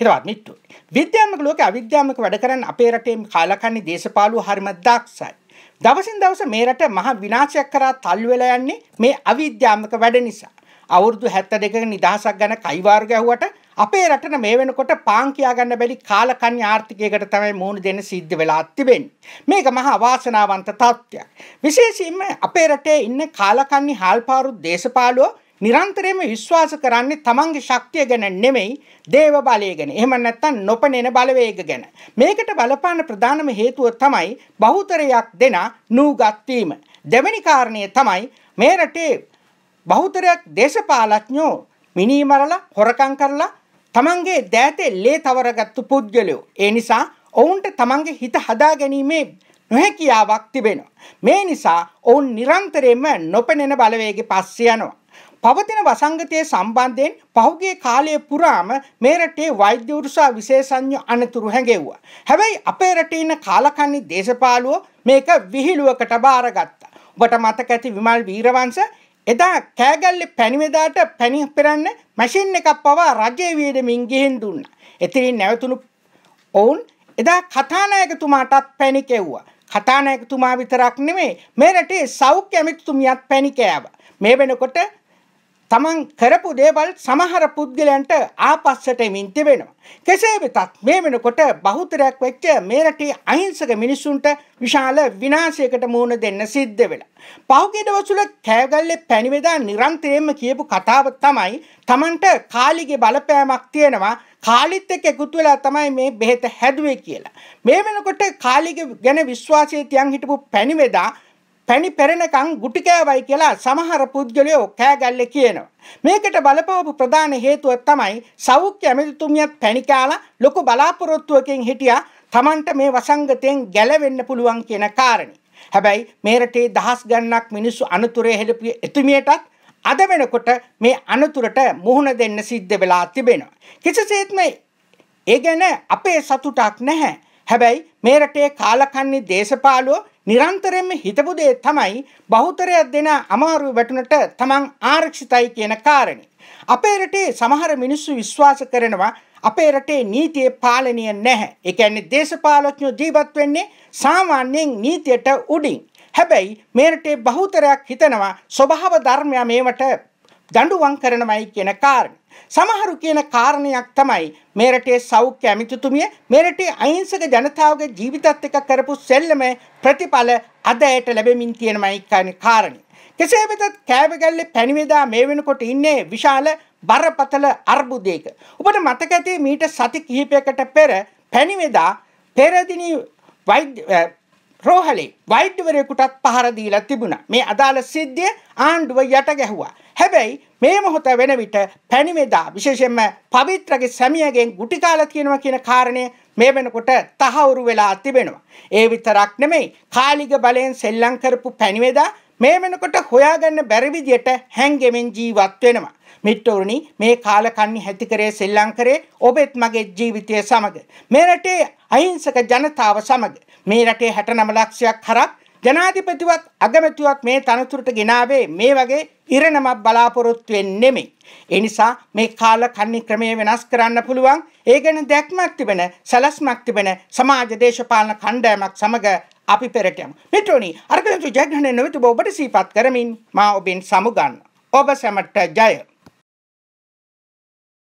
හිතවත් මිත්තු. විද්‍යාත්මක ලෝකේ අවිද්‍යාත්මක වැඩ කරන්න අපේ රටේ කාලකන්ණි දේශපාලුව හරිම දක්ෂයි. දවසින් දවස මේ රට මහ විනාශයක් කරා තල්ලු වෙලා යන්නේ මේ අවිද්‍යාත්මක වැඩ නිසා. අවුරුදු 72ක නිදහසක් ගැන කයිවාරු ගැහුවට අපේ රටට මේ වෙනකොට පාන් කියා ගන්න බැරි කාලකන්‍ය ආර්ථිකයකට තමයි මුහුණ දෙන්න සිද්ධ වෙලා තිබෙන්නේ. මේක මහා අවාසනාවන්ත තත්ත්වයක්. විශේෂයෙන්ම අපේ රටේ ඉන්න කාලකන්‍ය හාල්පාරු දේශපාලුවෝ නිරන්තරයෙන්ම විශ්වාස කරන්නේ තමන්ගේ ශක්තිය ගැන නෙමෙයි දේව බලය ගැන. එහෙම නැත්නම් නොපෙනෙන බලවේග ගැන. මේකට බලපාන ප්‍රධානම හේතුව තමයි බහුතරයක් දෙන නූගත් වීම. දෙවෙනි කාරණය තමයි මේ රටේ බහුතරයක් දේශපාලඥයෝ මිනී මරලා හොරකම් කරලා තමන්ගේ දෑතේ ලේ තවරගත්තු පුද්ගලයෝ. ඒ නිසා ඔවුන්ට තමන්ගේ හිත හදා ගැනීමේ නොහැකියාවක් තිබෙනවා. මේ නිසා ඔවුන් නිරන්තරයෙන්ම නොපෙනෙන බලවේගෙ පස්සේ යනවා. පවතින වසංගතය සම්බන්ධයෙන් පහුගිය කාලය පුරාම මේ රටේ වෛද්‍යවරු සහ විශේෂඥ අනතුරු හැඟෙව්වා. හැබැයි අපේ රටේ ඉන්න කාලකන්ණි දේශපාලුවෝ මේක විහිළුවකට බාරගත්තා. ඔබට මතක ඇති විමල් වීරවංශ එදා කෑගල්ලේ පැණිවෙදාට පැණි පෙරන්න මැෂින් එකක් පවා රජයේ වියදමින් ගිහින් දුන්නා. එතනින් නැවතුණු ඔවුන් එදා කතානායකතුමාටත් පැණි කෙව්වා. කතානායකතුමා විතරක් නෙමෙයි මේ රටේ සෞඛ්‍ය ඇමතිතුමියත් පැණි කෑවා. මේ වෙනකොට තමන් කරපු දේවල් සමහර පුද්ගලයන්ට ආපස්සට එමින් තිබෙනවා. කෙසේ වෙතත් මේ වෙනකොට බහුතරයක් වෙච්ච මේ රටේ අහිංසක මිනිසුන්ට විශාල විනාශයකට මුහුණ දෙන්න සිද්ධ වෙලා. පහුගිය දවස්වල කෑගල්ලේ පැණිවෙදා නිරන්තරයෙන්ම කියපු කතාව තමයි තමන්ට කාලිගේ බලපෑමක් තියෙනවා කාලිත් එක්ක එකතු වෙලා තමයි මේ බෙහෙත හැදුවේ කියලා. මේ වෙනකොට කාලිගේ ගැන විශ්වාසය තියන් හිටපු පැණිවෙදා පැණි පෙරෙනකන් ගුටි කෑවයි කියලා සමහර පුද්ගලයෝ කෑගල්ලේ කියනවා. මේකට බලපවපු ප්‍රධාන හේතුව තමයි සෞඛ්‍ය ඇමතිතුමියත් පැණි කාලා ලොකු බලාපොරොත්තුවකින් හිටියා Tamanට මේ වසංගතයෙන් ගැලවෙන්න පුළුවන් කියන කාරණේ. හැබැයි මේ රටේ දහස් ගණනක් මිනිස්සු අනතුරේ හෙළපු එතුමියටත් අද වෙනකොට මේ අනතුරට මුහුණ දෙන්න සිද්ධ වෙලා තිබෙනවා. කිසිසේත්ම ඒ ගැන අපේ සතුටක් නැහැ. හැබැයි මේ රටේ කාලකන්ණි දේශපාලුවෝ නිරන්තරයෙන්ම හිතපු දේ තමයි බහුතරයක් දෙන අමාරු වැටුනට තමන් ආරක්ෂිතයි කියන කාරණේ. අපේ රටේ සමහර මිනිස්සු විශ්වාස කරනවා අපේ රටේ නීතියේ පාලනය නැහැ. ඒ කියන්නේ දේශපාලඥයෝ ජීවත් වෙන්නේ සාමාන්‍යයෙන් නීතියට උඩින්. හැබැයි මේ රටේ බහුතරයක් හිතනවා ස්වභාව ධර්මය මේවට දඬුවම් කරනවයි කියන කාරණේ. සමහරු කියන කාරණයක් තමයි මේ රටේ සෞඛ්‍ය ඇමතිතුමිය මේ රටේ අහිංසක ජනතාවගේ ජීවිතත් එක්ක කරපු සෙල්ලම ප්‍රතිඵල අද ඇයට ලැබෙමින් තියෙනමයි කියන කාරණේ. කෙසේ වෙතත් කෑවගල්ලේ පැණිවෙදා මේ වෙනකොට ඉන්නේ විශාල බරපතල අර්බුදයක. ඔබට මතක ඇති මීට සති කිහිපයකට පෙර පැණිවෙදා පෙරදිනි වෛද්‍ය රෝහලේ වෛද්‍යවරයෙකුටත් පහර දීලා තිබුණා. මේ අදාළ සිද්ධිය ආණ්ඩුව යට ගැහුවා. හැබැයි මේ මොහොත වෙන විට පැණිමෙදා විශේෂයෙන්ම පවිත්‍රගේ සැමියගෙන් ගුටි කාලා තියෙනවා කියන කාරණය මේ වෙනකොට තහවුරු වෙලා තිබෙනවා. ඒ විතරක් නෙමෙයි කාලික බලයෙන් සෙල්ලම් කරපු පැණිමෙදා මේ වෙනකොට හොයාගන්න බැරි විදියට හැංගෙමින් ජීවත් වෙනවා. මිට්ටෝරණි මේ කාලකන්ණි හැති කරේ සෙල්ලම් කරේ ඔබෙත් මගේ ජීවිතය සමග. මේ රටේ අහිංසක ජනතාව සමග. මේ රටේ 69 ලක්ෂයක් හරක් ජනාධිපතිවත් අගමැතිවත් මේ තනතුරට ගෙනාවේ මේ වගේ ඉරණමක් බලාපොරොත්තු වෙන්නේ නෙමෙයි. ඒ නිසා මේ කාල කන්නි ක්‍රමය වෙනස් කරන්න පුළුවන්. ඒ ගැන දැක්මක් තිබෙන, සලස්මක් තිබෙන සමාජ දේශපාලන කණ්ඩායමක් සමග අපි පෙරට යමු. මිත්‍රෝනි, අර්ගලන්තු ජයග්‍රහණය නොවිතු ඔබට සිහිපත් කරමින් මා ඔබෙන් සමුගන්න. ඔබ සැමට ජය.